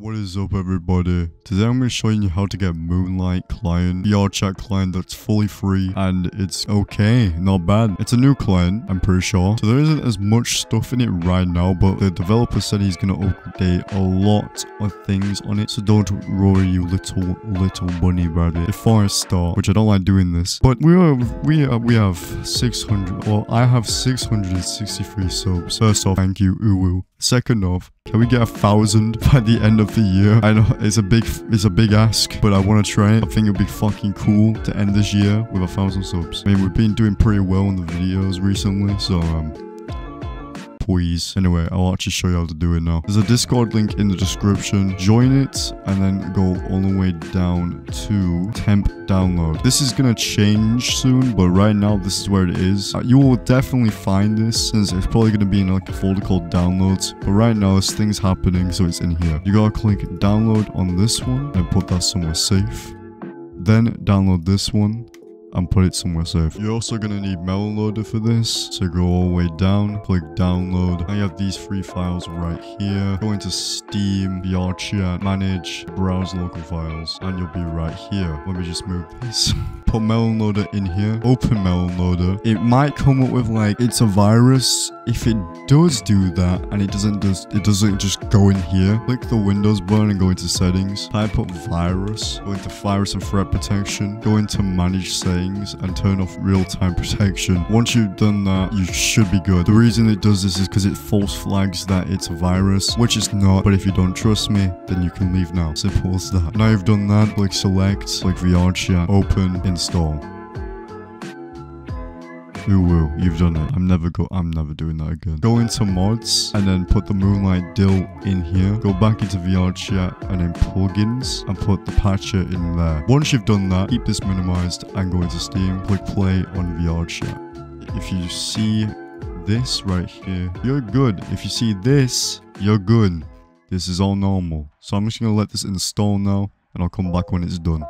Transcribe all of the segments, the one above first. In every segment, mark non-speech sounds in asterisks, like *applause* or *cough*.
What is up everybody? Today I'm going to show you how to get Moonlight client, VR chat client that's fully free and it's okay, not bad. It's a new client, I'm pretty sure. So there isn't as much stuff in it right now, but the developer said he's going to update a lot of things on it. So don't worry you little, little bunny about it. Before I start, which I don't like doing this, but we are, we are, we have 600, well I have 663 subs. First off, thank you Uwu. Second off, can we get a thousand by the end of the year? I know it's a big it's a big ask, but I want to try it. I think it'd be fucking cool to end this year with a thousand subs. I mean, we've been doing pretty well in the videos recently, so um, please. Anyway, I'll actually show you how to do it now. There's a Discord link in the description. Join it and then go all the way down to temp download. This is gonna change soon, but right now this is where it is. Uh, you will definitely find this since it's probably gonna be in like a folder called downloads. But right now this thing's happening, so it's in here. You gotta click download on this one and put that somewhere safe. Then download this one and put it somewhere safe. You're also gonna need Melon Loader for this. So go all the way down, click download. You have these three files right here. Go into Steam, VR chat, manage, browse local files, and you'll be right here. Let me just move this. *laughs* Put Melon Loader in here. Open Melon Loader. It might come up with like it's a virus. If it does do that and it doesn't just it doesn't just go in here, click the Windows button and go into settings. Type up virus. Go into virus and threat protection. Go into manage settings and turn off real-time protection. Once you've done that, you should be good. The reason it does this is because it false flags that it's a virus, which it's not. But if you don't trust me, then you can leave now. Simple as that. Now you've done that, click select, click VR chat, open, install. Ooh, will. you've done it. I'm never go I'm never doing that again. Go into mods and then put the Moonlight Dill in here. Go back into VR chat and then plugins and put the patcher in there. Once you've done that, keep this minimized and go into Steam. Click play on VR chat. If you see this right here, you're good. If you see this, you're good. This is all normal. So I'm just gonna let this install now and I'll come back when it's done.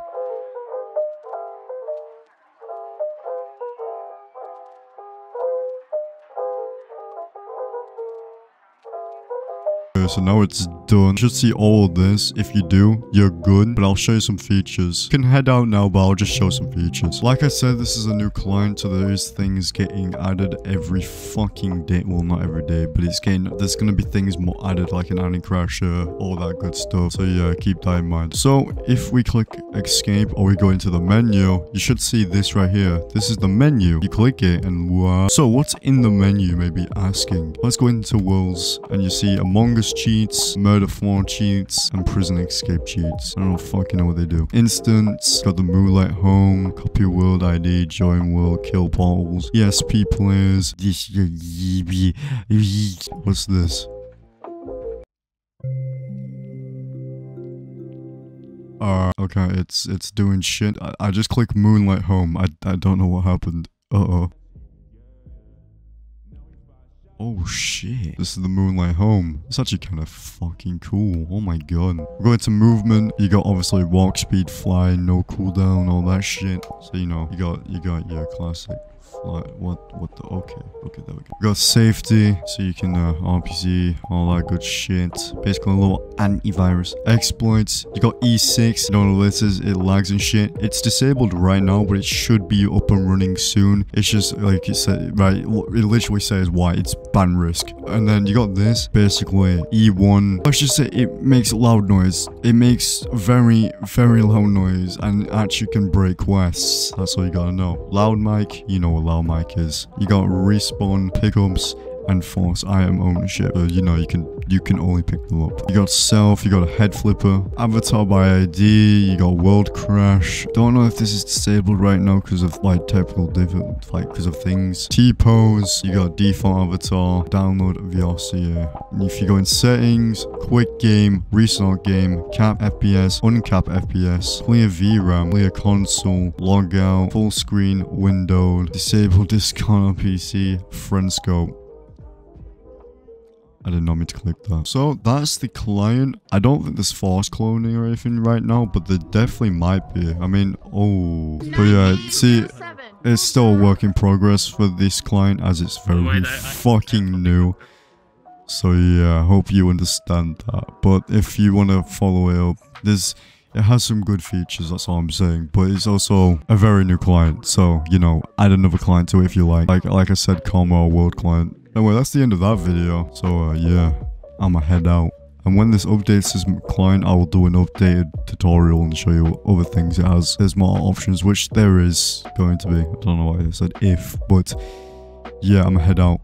Okay, so now it's done. You should see all of this. If you do, you're good. But I'll show you some features. You can head out now, but I'll just show some features. Like I said, this is a new client, so there is things getting added every fucking day. Well, not every day, but it's getting... There's gonna be things more added, like an anti-crasher, all that good stuff. So yeah, keep that in mind. So if we click escape or we go into the menu, you should see this right here. This is the menu. You click it and wow. So what's in the menu, you may be asking. Let's go into worlds and you see Among Us cheats, murder floor cheats, and prison escape cheats. I don't fucking know what they do. Instance, got the Moonlight Home, copy world ID, join world, kill portals, ESP players. What's this? Uh, okay, it's it's doing shit. I, I just click Moonlight Home. I, I don't know what happened. Uh-oh. Oh shit. This is the Moonlight Home. It's actually kind of fucking cool. Oh my god. We're going to movement. You got obviously walk speed, fly, no cooldown, all that shit. So you know, you got you got your classic fly. What what the okay. Okay, there we go. We got safety, so you can uh RPC, all that good shit. Basically a little antivirus. Exploits. You got E6. You know what this is, it lags and shit. It's disabled right now, but it should be up and running soon. It's just like it said right, it literally says why it's ban risk. And then you got this, basically E1. Let's just say it makes loud noise. It makes very, very loud noise and actually can break quests. That's all you gotta know. Loud mic, you know what loud mic is. You got respawn, pickups, and force item ownership. Uh, you know, you can you can only pick them up. You got self, you got a head flipper, avatar by ID, you got world crash. Don't know if this is disabled right now because of like typical different like because of things. T-pose, you got default avatar, download VRCA. If you go in settings, quick game, restart game, cap FPS, uncap FPS, clear VRAM, clear console, log out, full screen, windowed, disable *laughs* discount on PC, friend scope. I did not mean to click that. So that's the client. I don't think there's force cloning or anything right now, but there definitely might be. I mean, oh. But yeah, see, it's still a work in progress for this client as it's very fucking new. So yeah, I hope you understand that. But if you want to follow it up, there's it has some good features, that's all I'm saying. But it's also a very new client. So, you know, add another client to it if you like. Like like I said, Karma World client. Anyway, that's the end of that video. So uh, yeah, I'ma head out. And when this updates this client, I will do an updated tutorial and show you other things it has. There's more options, which there is going to be. I don't know why I said if, but yeah, I'm gonna head out.